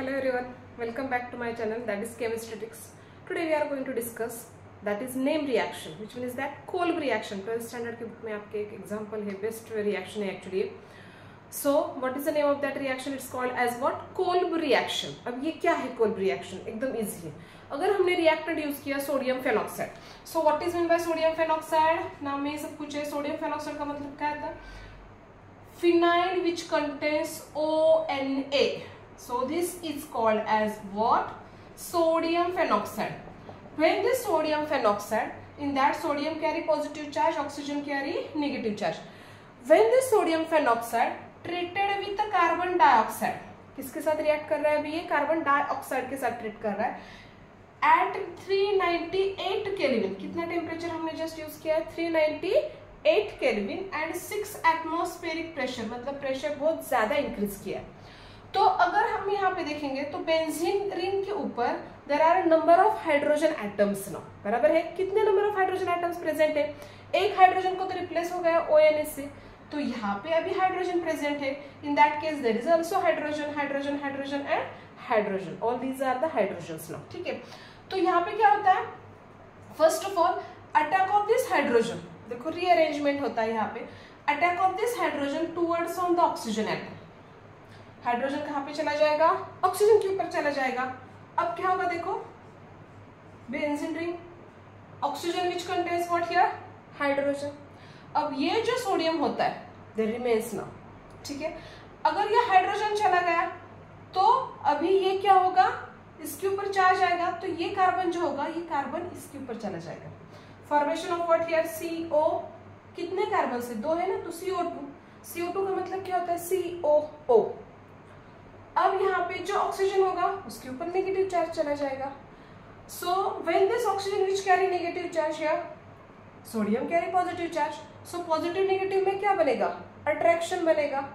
Hello everyone, welcome back to my channel that is Chemistry tricks Today we are going to discuss that is name reaction which means that Kolb reaction 12th standard के book में आपके एक example है best reaction है actually so what is the name of that reaction it's called as what Kolb reaction अब ये क्या है Kolb reaction एकदम easy है अगर हमने reactant यूज़ किया sodium phenoxide so what is meant by sodium phenoxide नाम में सब कुछ है सोडियम फेनॉक्साइड का मतलब क्या था phenyl which contains ONA So this is called as what? Sodium phenoxide. When this sodium phenoxide, in that sodium carry positive charge, oxygen carry negative charge. When this sodium phenoxide treated with the carbon dioxide, किसके साथ react कर रहा है अभी ये carbon dioxide के साथ treat कर रहा है एट 398 केल्विन कितना टेम्परेचर हमने जस्ट यूज़ किया है 398 केल्विन एंड 6 एटमॉस्फेरिक प्रेशर मतलब प्रेशर बहुत ज़्यादा इंक्रीज किया है तो अगर हम यहाँ पे देखेंगे तो बेंजीन रिंग के ऊपर there are number of hydrogen atoms ना बराबर है? कितने number of hydrogen atoms present है? एक हाइड्रोजन को तो रिप्लेस हो गया ओ एन एस से। तो यहाँ पे अभी हाइड्रोजन प्रेजेंट है। In that case there is also hydrogen hydrogen hydrogen and hydrogen all these are the hydrogen ना ठीक है? तो यहाँ पे क्या होता है? First of all attack of this hydrogen देखो रीअरेंजमेंट होता है यहाँ पे। Attack of this hydrogen towards on the oxygen atom hydrogen कहाँ पे चला जाएगा? ऑक्सीजन के ऊपर चला जाएगा। अब क्या होगा देखो? Benzene ring. Oxygen which contains what here hydrogen. अब ये जो सोडियम होता है दे रिमेन्स ना ठीक है? अगर ये हाइड्रोजन चला गया तो अभी ये क्या होगा? इसके ऊपर चार्ज आएगा तो ये कार्बन जो होगा, ये कार्बन इसके ऊपर चला जाएगा। Formation of what here C कितने कार्बन से? दो है ना तो सीओ टू सीओ टू का मतलब क्या होता है? सीओ ओ अब यहाँ पे जो ऑक्सीजन होगा, उसके ऊपर नेगेटिव चार्ज चला जाएगा। So when this oxygen which carry negative charge या sodium carry positive charge so positive negative में क्या बनेगा? अट्रैक्शन बनेगा।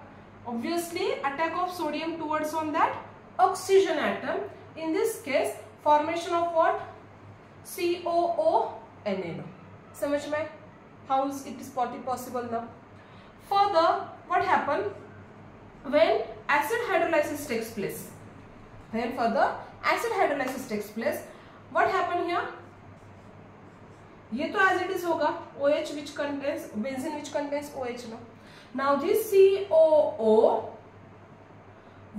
Obviously attack of sodium towards on that oxygen atom in this case formation of what COO NaO समझ में? How it is possible now? Further, what happened when acid hydrolysis takes place. Then further acid hydrolysis takes place. What happen here? ये तो as it is होगा OH which contains benzene which contains OH no. Now this COO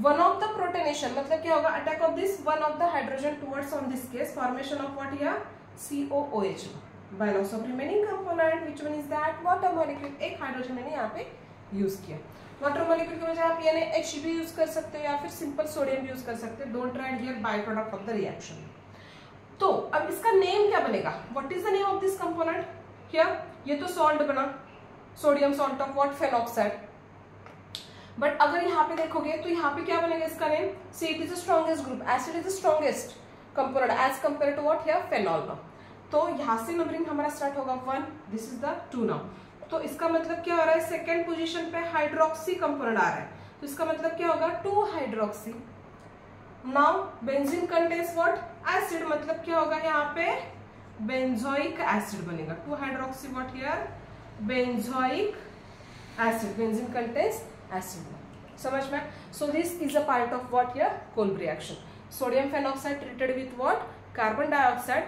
one of the protonation मतलब क्या होगा attack of this one of the hydrogen towards on this case formation of what here COOH by loss of remaining component which one is that water molecule एक hydrogen मैंने यहाँ पे use किया। Water molecule की वजह आप यानी H भी यूज़ कर सकते हो या फिर सिंपल सोडियम भी यूज़ कर सकते हो। Don't write here by product of the reaction तो अब इसका नेम क्या बनेगा? What is the name of this component here ये तो सॉल्ट बना। Sodium salt of what phenoxide but अगर यहाँ पे देखोगे तो यहाँ पे क्या बनेगा इसका name see it is the strongest group acid is the strongest component as compare to what here phenol तो यहाँ से नंबरिंग हमारा स्टार्ट होगा one this is the two now तो इसका मतलब क्या हो रहा है? सेकेंड पोजिशन पे हाइड्रोक्सी कंपोनेंट आ रहा है। तो इसका मतलब क्या होगा? Two hydroxy now benzene contains what acid मतलब क्या होगा यहाँ पे? बेंजोइक एसिड बनेगा। Two hydroxy what here benzoic acid benzene contains acid समझ में? So this is a part of what here Kolbe reaction sodium phenoxide treated with what carbon dioxide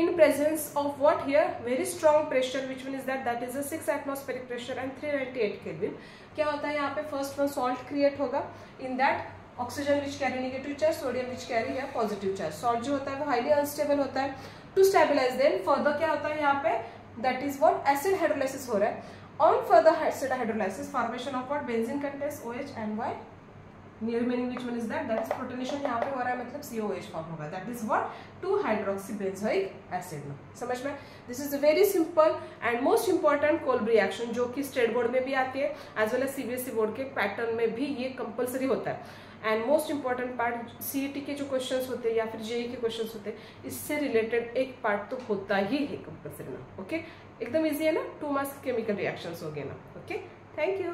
in presence of what here? Very strong pressure, which one is that that is a 6 atmospheric pressure and 398 kelvin. क्या होता है यहाँ पे first one salt create होगा। In that oxygen which carry negative charge sodium which carry है positive charge salt जो होता है वो हाईली अनस्टेबल होता है। टू स्टेबिलाईज देन फर्दर क्या होता है यहाँ पे? That is what acid hydrolysis हो रहा है। On further acid hydrolysis formation of what benzene contains O H and Y near meaning which one is that that protonation यहाँ पे हो रहा है मतलब सीओएच फॉर्म होगा। That is what two hydroxy benzoic acid में। समझ में? This is a very simple and most important Kolbe reaction जो कि स्टेट बोर्ड में भी आती है as well as CBSE board के पैटर्न में भी ये कंपल्सरी होता है। And most important part CET के जो क्वेश्चंस होते हैं या फिर जेई के क्वेश्चंस होते हैं, इससे रिलेटेड एक पार्ट तो होता ही है कंपल्सरी ना। ओके एकदम इजी है ना? टू मार्क्स केमिकल रिएक्शंस हो गए ना। Okay thank you